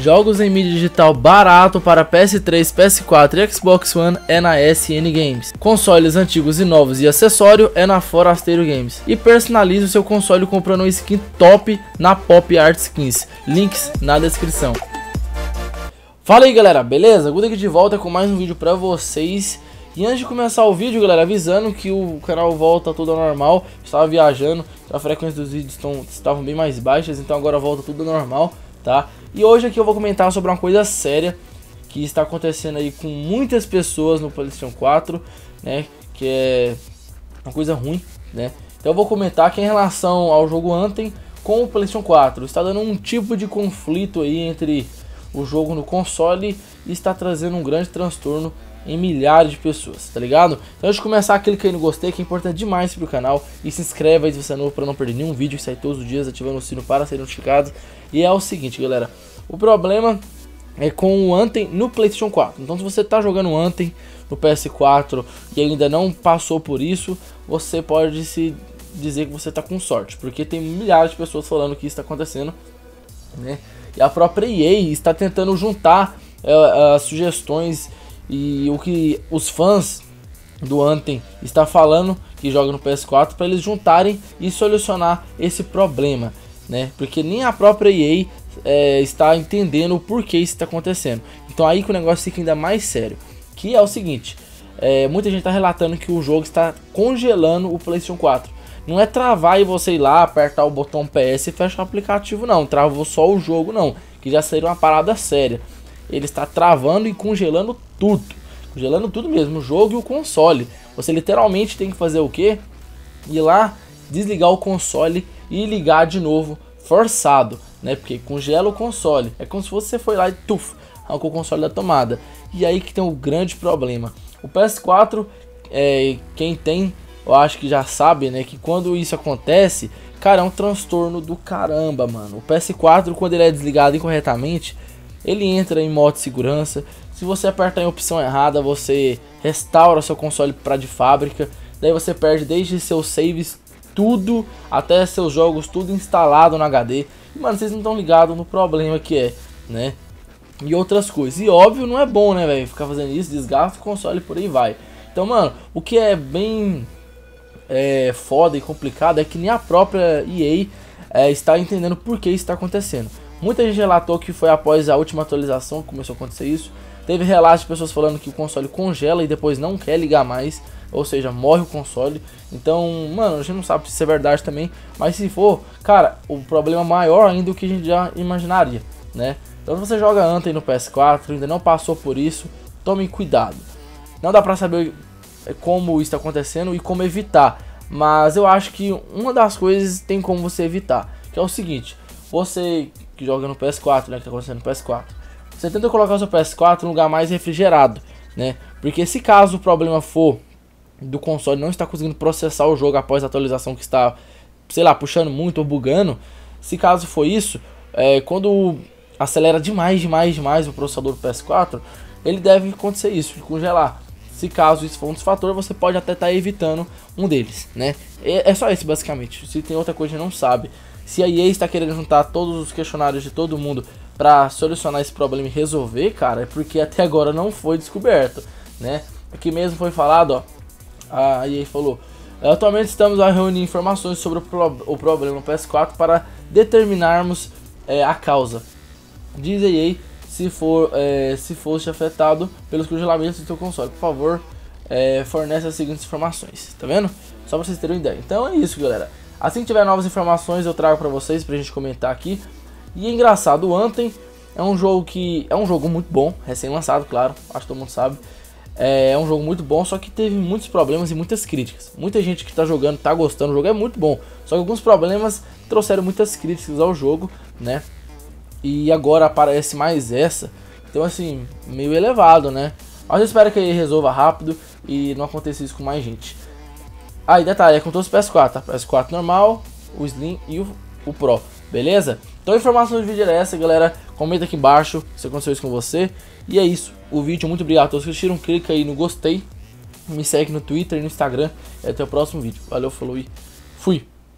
Jogos em mídia digital barato para PS3, PS4 e Xbox One é na SN Games. Consoles antigos e novos e acessório é na Forasteiro Games. E personalize o seu console comprando uma skin top na Pop Art Skins. Links na descrição. Fala aí galera, beleza? Guda aqui de volta com mais um vídeo pra vocês. E antes de começar o vídeo, galera, avisando que o canal volta tudo ao normal. Estava viajando, a frequência dos vídeos estavam bem mais baixas, então agora volta tudo normal tá? E hoje aqui eu vou comentar sobre uma coisa séria que está acontecendo aí com muitas pessoas no PlayStation 4, né? Que é uma coisa ruim, né? Então eu vou comentar que em relação ao jogo Anthem com o PlayStation 4, está dando um tipo de conflito aí entre o jogo no console e está trazendo um grande transtorno em milhares de pessoas, tá ligado? Então antes de começar, clica aí no gostei que é importante demais pro canal e se inscreve aí se você é novo para não perder nenhum vídeo que sai todos os dias, ativando o sino para ser notificado. E é o seguinte, galera, o problema é com o Anthem no PlayStation 4. Então se você tá jogando Anthem no PS4 e ainda não passou por isso, você pode se dizer que você tá com sorte, porque tem milhares de pessoas falando que isso está acontecendo, né? E a própria EA está tentando juntar uh, as sugestões e o que os fãs do Anthem está falando que joga no PS4 para eles juntarem e solucionar esse problema, né? Porque nem a própria EA é, está entendendo o porquê isso está acontecendo. Então aí que o negócio fica ainda mais sério, que é o seguinte: é, muita gente está relatando que o jogo está congelando o PlayStation 4. Não é travar e você ir lá apertar o botão PS e fechar o aplicativo, não. Travou só o jogo, não. Que já seria uma parada séria ele está travando e congelando tudo. Congelando tudo mesmo, o jogo e o console. Você literalmente tem que fazer o que? Ir lá, desligar o console e ligar de novo, forçado, né? Porque congela o console. É como se você foi lá e tuf, arrancou o console da tomada. E aí que tem o grande problema. O PS4, é, quem tem, eu acho que já sabe, né? Que quando isso acontece, cara, é um transtorno do caramba, mano. O PS4, quando ele é desligado incorretamente, ele entra em modo de segurança. Se você apertar em opção errada, você restaura seu console para de fábrica. Daí você perde desde seus saves tudo até seus jogos tudo instalado no HD. E, mano, vocês não estão ligados no problema que é, né? E outras coisas. E óbvio, não é bom, né, velho? Ficar fazendo isso, desgasta o console por aí vai. Então, mano, o que é bem é, foda e complicado é que nem a própria EA é, está entendendo por que isso está acontecendo. Muita gente relatou que foi após a última atualização que começou a acontecer isso. Teve relatos de pessoas falando que o console congela e depois não quer ligar mais, ou seja, morre o console. Então, mano, a gente não sabe se isso é verdade também, mas se for, cara, o problema maior ainda do que a gente já imaginaria, né? Então, se você joga Anthem no PS4, ainda não passou por isso, tome cuidado. Não dá pra saber como isso está acontecendo e como evitar, mas eu acho que uma das coisas tem como você evitar, que é o seguinte: você que joga no PS4, né? Que tá acontecendo no PS4. Você tenta colocar o seu PS4 num lugar mais refrigerado, né? Porque se caso o problema for do console não estar conseguindo processar o jogo após a atualização que está, sei lá, puxando muito ou bugando, se caso for isso, é, quando acelera demais, demais, demais o processador do PS4, ele deve acontecer isso, de congelar. Se caso isso for um dos fatores, você pode até estar tá evitando um deles, né? É, é só isso basicamente. Se tem outra coisa, não sabe. Se a EA está querendo juntar todos os questionários de todo mundo para solucionar esse problema e resolver, cara, é porque até agora não foi descoberto, né? Aqui mesmo foi falado, ó, a EA falou, atualmente estamos a reunir informações sobre o, pro o problema no PS4 para determinarmos é, a causa. Diz a EA se for é, se fosse afetado pelos congelamentos do seu console, por favor, é, fornece as seguintes informações, tá vendo? Só para vocês terem uma ideia. Então é isso, galera. Assim que tiver novas informações eu trago para vocês pra gente comentar aqui. E é engraçado, o Anthem é um jogo que é um jogo muito bom, recém-lançado, claro, acho que todo mundo sabe. É um jogo muito bom, só que teve muitos problemas e muitas críticas. Muita gente que tá jogando, tá gostando, o jogo é muito bom. Só que alguns problemas trouxeram muitas críticas ao jogo, né? E agora aparece mais essa. Então assim, meio elevado, né? Mas eu espero que ele resolva rápido e não aconteça isso com mais gente. Ah, detalhe, é com todos os PS4, tá? PS4 normal, o Slim e o, o Pro, beleza? Então a informação do vídeo era essa, galera. Comenta aqui embaixo se aconteceu isso com você. E é isso, o vídeo, muito obrigado a todos que assistiram. Clica aí no gostei, me segue no Twitter e no Instagram. E até o próximo vídeo. Valeu, falou e fui!